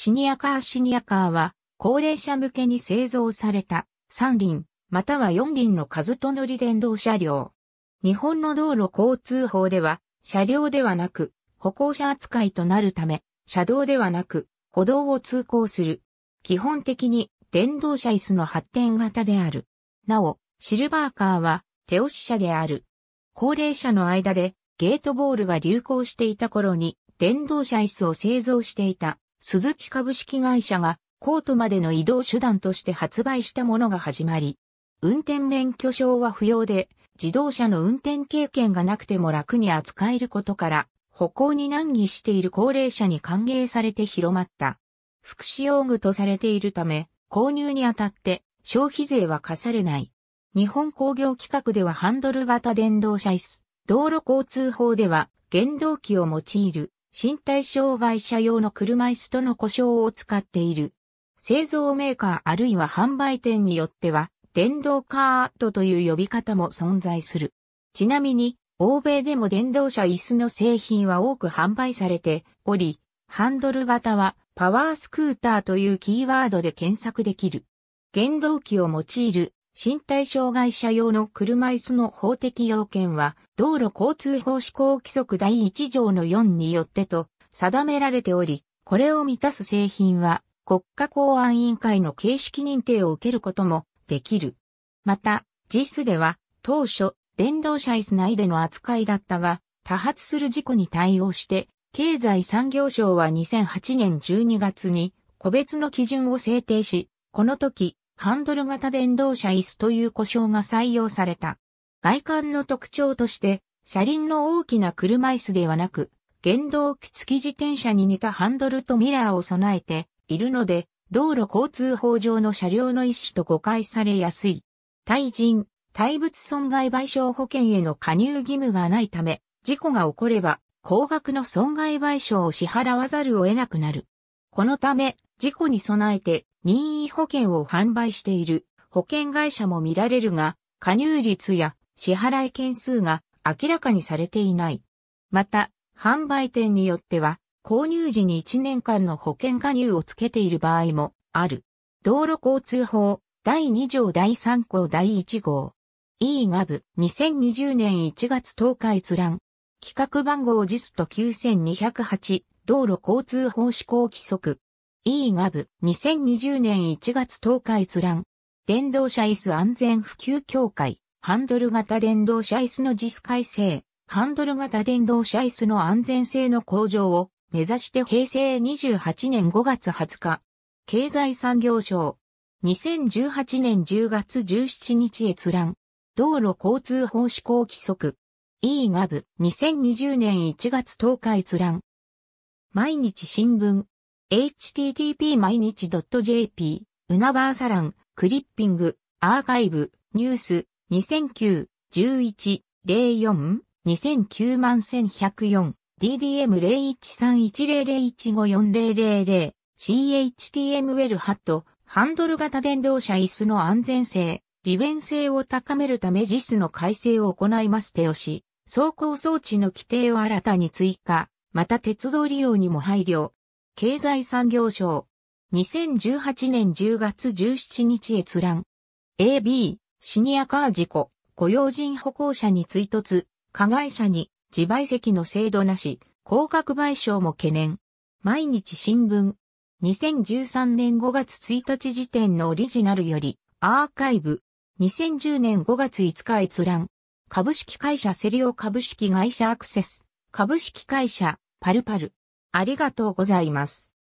シニアカーシニアカーは、高齢者向けに製造された3輪、または4輪の数と乗り電動車両。日本の道路交通法では、車両ではなく、歩行者扱いとなるため、車道ではなく、歩道を通行する。基本的に電動車椅子の発展型である。なお、シルバーカーは手押し車である。高齢者の間でゲートボールが流行していた頃に電動車椅子を製造していた鈴木株式会社がコートまでの移動手段として発売したものが始まり、運転免許証は不要で自動車の運転経験がなくても楽に扱えることから歩行に難儀している高齢者に歓迎されて広まった。福祉用具とされているため、購入にあたって消費税は課されない。日本工業規格ではハンドル型電動車椅子、道路交通法では原動機を用いる身体障害者用の車椅子との故障を使っている。製造メーカーあるいは販売店によっては電動カートという呼び方も存在する。ちなみに欧米でも電動車椅子の製品は多く販売されており、ハンドル型はパワースクーターというキーワードで検索できる。原動機を用いる身体障害者用の車椅子の法的要件は、道路交通法施行規則第1条の4によってと定められており、これを満たす製品は国家公安委員会の形式認定を受けることもできる。また、JIS では当初電動車椅子内での扱いだったが、多発する事故に対応して、経済産業省は2008年12月に個別の基準を制定し、この時、ハンドル型電動車椅子という故障が採用された。外観の特徴として、車輪の大きな車椅子ではなく、原動機付き自転車に似たハンドルとミラーを備えているので、道路交通法上の車両の一種と誤解されやすい。対人、対物損害賠償保険への加入義務がないため、事故が起これば、高額の損害賠償を支払わざるを得なくなる。このため、事故に備えて任意保険を販売している保険会社も見られるが、加入率や支払い件数が明らかにされていない。また、販売店によっては、購入時に1年間の保険加入をつけている場合もある。道路交通法第2条第3項第1号 E ガブ2020年1月10日閲覧。企画番号ジスト9208道路交通法施行規則。E ガブ2020年1月10日閲覧。電動車椅子安全普及協会。ハンドル型電動車椅子の実改正。ハンドル型電動車椅子の安全性の向上を目指して平成28年5月20日。経済産業省。2018年10月17日閲覧。道路交通法施行規則。E ガブ2020年1月10日閲覧。毎日新聞。Http 毎日 .jp。うなばーサラン。クリッピング。アーカイブ。ニュース。2009。11。04。2009万1104。DDM013100154000。CHTML ハット。ハンドル型電動車椅子の安全性。利便性を高めるため JIS の改正を行います手押し、走行装置の規定を新たに追加、また鉄道利用にも配慮。経済産業省。2018年10月17日閲覧。AB、シニアカー事故、雇用人歩行者に追突、加害者に自賠責の制度なし、高額賠償も懸念。毎日新聞。2013年5月1日時点のオリジナルより、アーカイブ。2010年5月5日閲覧。株式会社セリオ株式会社アクセス。株式会社パルパル。ありがとうございます。